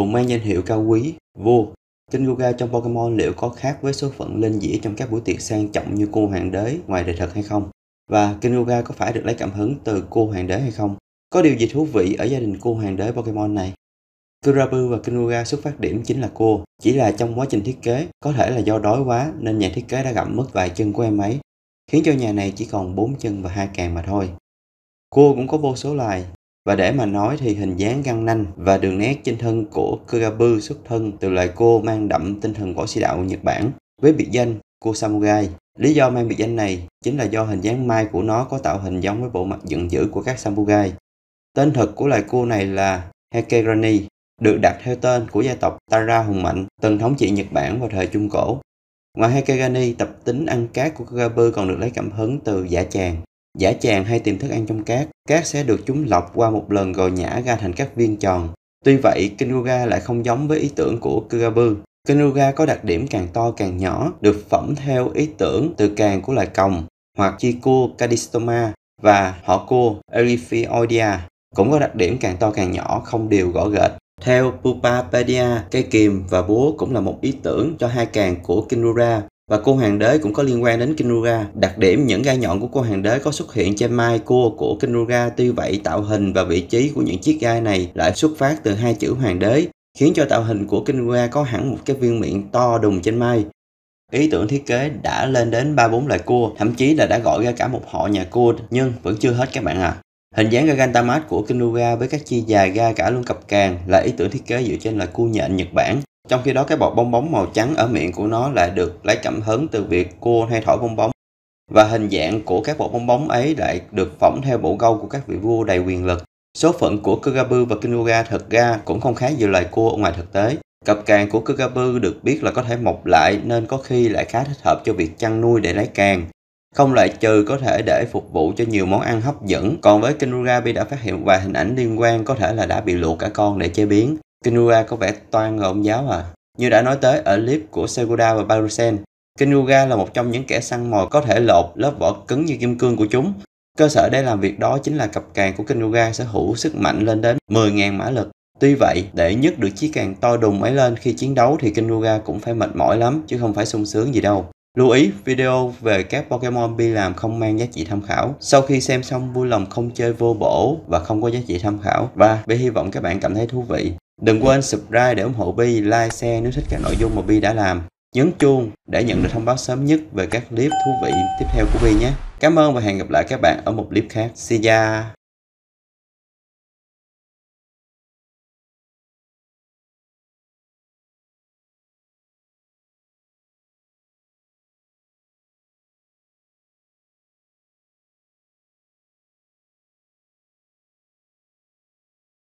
cũng mang danh hiệu cao quý, vua. Kinguga trong Pokemon liệu có khác với số phận lên dĩa trong các buổi tiệc sang trọng như cô hoàng đế ngoài đời thật hay không? Và Kinguga có phải được lấy cảm hứng từ cô hoàng đế hay không? Có điều gì thú vị ở gia đình cô hoàng đế Pokemon này? Kurabu và Kinuga xuất phát điểm chính là cô, chỉ là trong quá trình thiết kế, có thể là do đói quá nên nhà thiết kế đã gặm mất vài chân của em ấy, khiến cho nhà này chỉ còn 4 chân và hai càng mà thôi. Cô cũng có vô số loài, và để mà nói thì hình dáng găng nanh và đường nét trên thân của Kurabu xuất thân từ loài cô mang đậm tinh thần võ sĩ đạo Nhật Bản với biệt danh cô Samurai. Lý do mang biệt danh này chính là do hình dáng mai của nó có tạo hình giống với bộ mặt giận dữ của các samurai. Tên thật của loài cô này là Hekerani, được đặt theo tên của gia tộc Tara hùng mạnh từng thống trị Nhật Bản vào thời Trung Cổ. Ngoài Heikegani, tập tính ăn cát của Kagabu còn được lấy cảm hứng từ giả tràng. Giả tràng hay tìm thức ăn trong cát, cát sẽ được chúng lọc qua một lần gồi nhả ra thành các viên tròn. Tuy vậy, Kinuga lại không giống với ý tưởng của Kugabu. Kinuga có đặc điểm càng to càng nhỏ, được phẩm theo ý tưởng từ càng của loài còng, hoặc Chiku Cadistoma và họ cua Erifioidea cũng có đặc điểm càng to càng nhỏ không đều gõ gệt theo Pupapedia, cây kiềm và búa cũng là một ý tưởng cho hai càng của Kinura và cô hoàng đế cũng có liên quan đến Kinruga. Đặc điểm những gai nhọn của cô hoàng đế có xuất hiện trên mai cua của Kinruga tuy vậy tạo hình và vị trí của những chiếc gai này lại xuất phát từ hai chữ hoàng đế khiến cho tạo hình của Kinruga có hẳn một cái viên miệng to đùng trên mai. Ý tưởng thiết kế đã lên đến 3-4 loại cua, thậm chí là đã gọi ra cả một họ nhà cua nhưng vẫn chưa hết các bạn à. Hình dáng Gagantamat của Kinuga với các chi dài ga cả luôn cặp càng là ý tưởng thiết kế dựa trên loài cua nhện Nhật Bản. Trong khi đó, cái bọt bong bóng màu trắng ở miệng của nó lại được lấy cảm hứng từ việc cua hay thổi bong bóng. Và hình dạng của các bọt bong bóng ấy lại được phỏng theo bộ gâu của các vị vua đầy quyền lực. Số phận của Kugabu và Kinuga thật ra cũng không khác gì loài cua ở ngoài thực tế. Cặp càng của Kugabu được biết là có thể mọc lại nên có khi lại khá thích hợp cho việc chăn nuôi để lấy càng. Không loại trừ có thể để phục vụ cho nhiều món ăn hấp dẫn. Còn với Kinurabi đã phát hiện vài hình ảnh liên quan có thể là đã bị luộc cả con để chế biến. Kinura có vẻ toan ngộn giáo à. Như đã nói tới ở clip của Seguda và Barusen, Kinuga là một trong những kẻ săn mồi có thể lột lớp vỏ cứng như kim cương của chúng. Cơ sở để làm việc đó chính là cặp càng của Kinuga sở hữu sức mạnh lên đến 10.000 mã lực. Tuy vậy, để nhấc được chiếc càng to đùng ấy lên khi chiến đấu thì Kinuga cũng phải mệt mỏi lắm chứ không phải sung sướng gì đâu. Lưu ý, video về các Pokemon Bi làm không mang giá trị tham khảo. Sau khi xem xong vui lòng không chơi vô bổ và không có giá trị tham khảo. Và Bi hy vọng các bạn cảm thấy thú vị. Đừng quên subscribe để ủng hộ Bi, like, share nếu thích các nội dung mà Bi đã làm. Nhấn chuông để nhận được thông báo sớm nhất về các clip thú vị tiếp theo của Bi nhé. Cảm ơn và hẹn gặp lại các bạn ở một clip khác. See ya!